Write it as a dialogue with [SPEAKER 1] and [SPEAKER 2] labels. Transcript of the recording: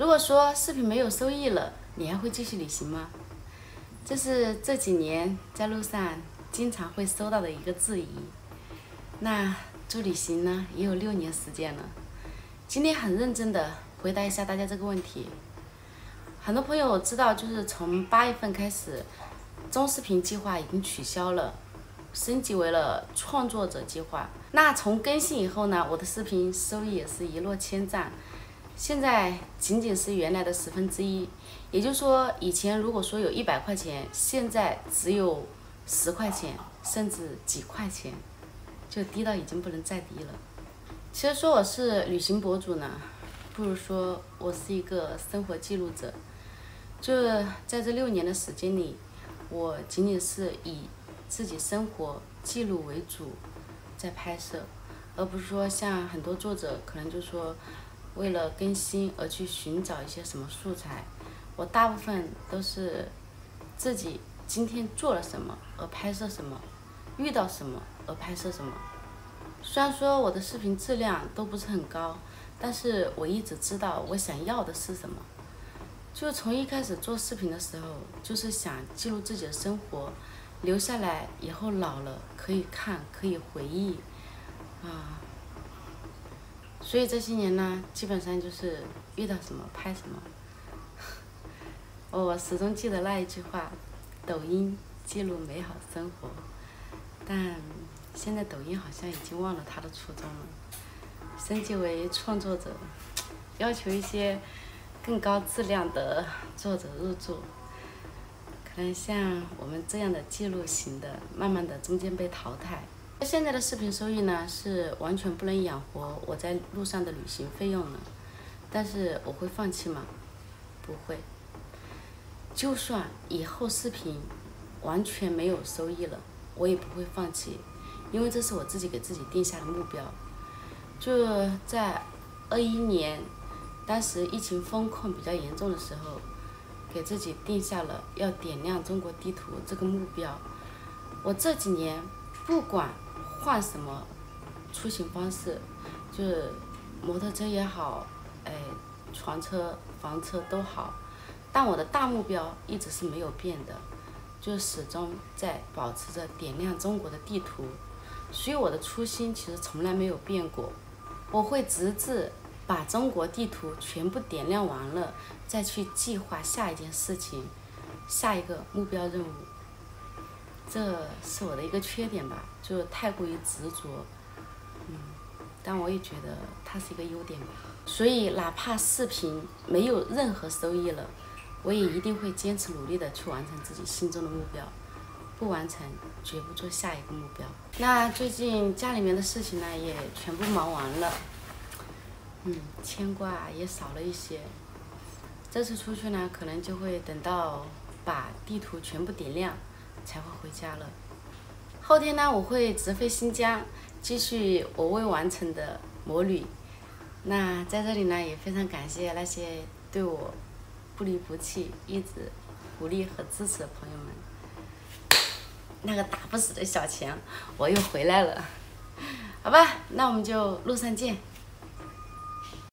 [SPEAKER 1] 如果说视频没有收益了，你还会继续旅行吗？这是这几年在路上经常会收到的一个质疑。那做旅行呢，也有六年时间了。今天很认真的回答一下大家这个问题。很多朋友知道，就是从八月份开始，中视频计划已经取消了，升级为了创作者计划。那从更新以后呢，我的视频收益也是一落千丈。现在仅仅是原来的十分之一，也就是说，以前如果说有一百块钱，现在只有十块钱，甚至几块钱，就低到已经不能再低了。其实说我是旅行博主呢，不如说我是一个生活记录者。就在这六年的时间里，我仅仅是以自己生活记录为主，在拍摄，而不是说像很多作者可能就说。为了更新而去寻找一些什么素材，我大部分都是自己今天做了什么而拍摄什么，遇到什么而拍摄什么。虽然说我的视频质量都不是很高，但是我一直知道我想要的是什么。就从一开始做视频的时候，就是想记录自己的生活，留下来以后老了可以看，可以回忆，啊。所以这些年呢，基本上就是遇到什么拍什么。我始终记得那一句话：抖音记录美好生活。但现在抖音好像已经忘了它的初衷了，升级为创作者，要求一些更高质量的作者入驻。可能像我们这样的记录型的，慢慢的中间被淘汰。现在的视频收益呢，是完全不能养活我在路上的旅行费用的。但是我会放弃吗？不会。就算以后视频完全没有收益了，我也不会放弃，因为这是我自己给自己定下的目标。就在二一年，当时疫情封控比较严重的时候，给自己定下了要点亮中国地图这个目标。我这几年不管。换什么出行方式，就是摩托车也好，哎，船车、房车都好，但我的大目标一直是没有变的，就始终在保持着点亮中国的地图，所以我的初心其实从来没有变过。我会直至把中国地图全部点亮完了，再去计划下一件事情，下一个目标任务。这是我的一个缺点吧，就太过于执着，嗯，但我也觉得它是一个优点吧。所以哪怕视频没有任何收益了，我也一定会坚持努力的去完成自己心中的目标，不完成绝不做下一个目标。那最近家里面的事情呢，也全部忙完了，嗯，牵挂也少了一些。这次出去呢，可能就会等到把地图全部点亮。才会回家了。后天呢，我会直飞新疆，继续我未完成的摩旅。那在这里呢，也非常感谢那些对我不离不弃、一直鼓励和支持的朋友们。那个打不死的小强，我又回来了。好吧，那我们就路上见。